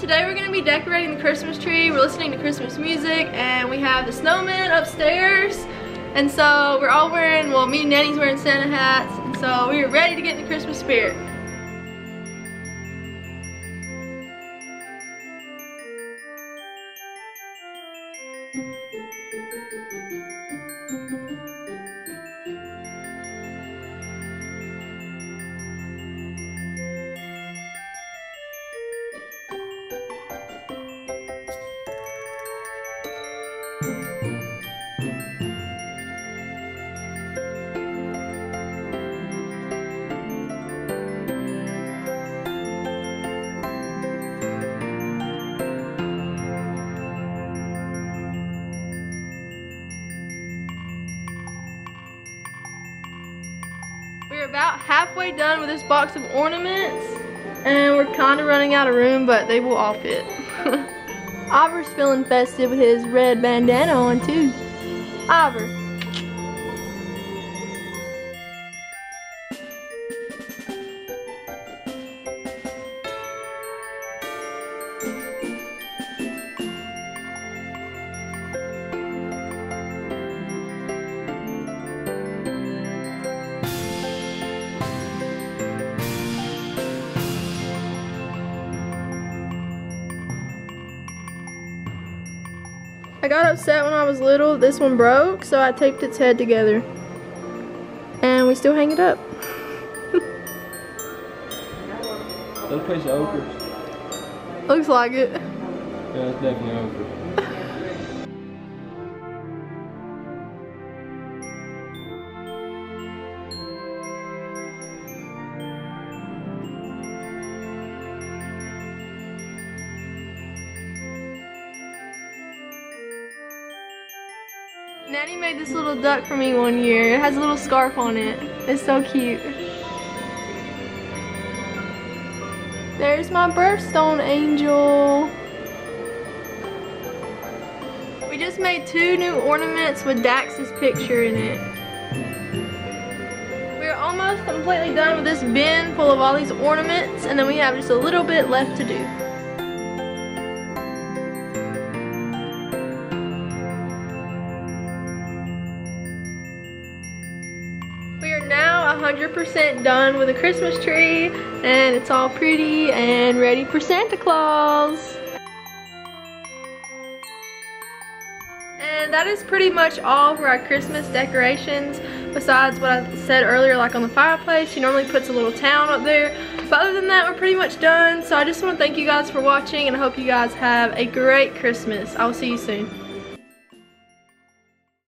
today we're gonna be decorating the Christmas tree. We're listening to Christmas music and we have the snowman upstairs. And so we're all wearing, well me and Nanny's wearing Santa hats. And so we are ready to get in the Christmas spirit. We're about halfway done with this box of ornaments and we're kind of running out of room, but they will all fit. Ivor's feeling festive with his red bandana on too. Ivor. I got upset when I was little. This one broke, so I taped its head together. And we still hang it up. That place ochre. Looks like it. Yeah, it's definitely ochre. Nanny made this little duck for me one year. It has a little scarf on it. It's so cute. There's my birthstone angel. We just made two new ornaments with Dax's picture in it. We're almost completely done with this bin full of all these ornaments and then we have just a little bit left to do. 100% done with a Christmas tree and it's all pretty and ready for Santa Claus. And that is pretty much all for our Christmas decorations besides what I said earlier like on the fireplace. She normally puts a little town up there. But other than that, we're pretty much done. So I just want to thank you guys for watching and I hope you guys have a great Christmas. I will see you soon.